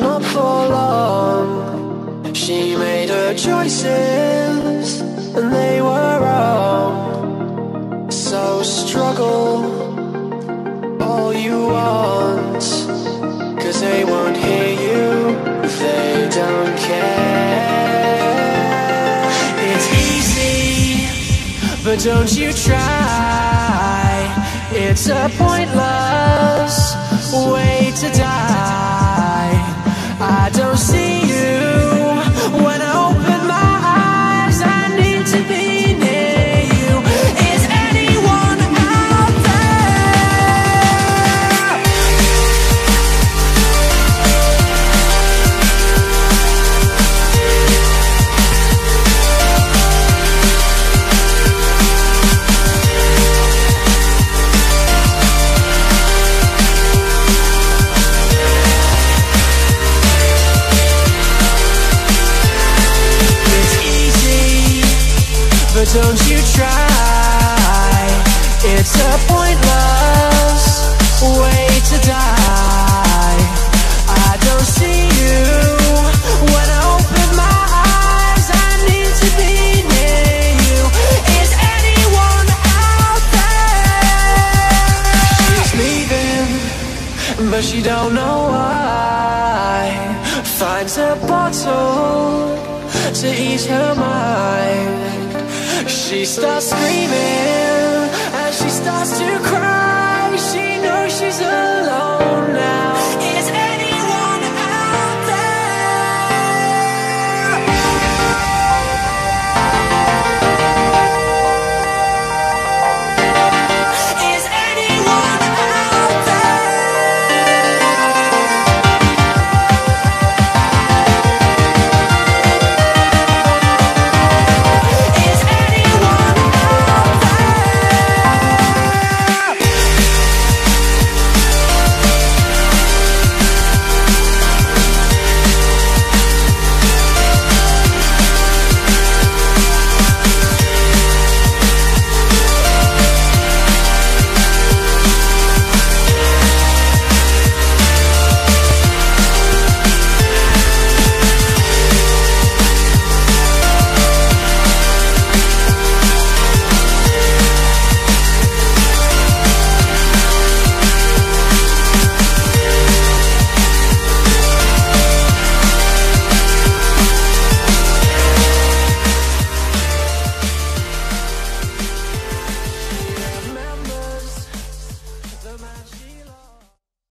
not for long. She made her choices and they were wrong. So struggle all you want Cause they won't hear you if they don't care. It's easy, but don't you try. It's a pointless don't you try. It's a pointless way to die. I don't see you when I open my eyes. I need to be near you. Is anyone out there? She's leaving, but she don't know why. Finds a bottle to ease her mind. She starts screaming and she starts to cry.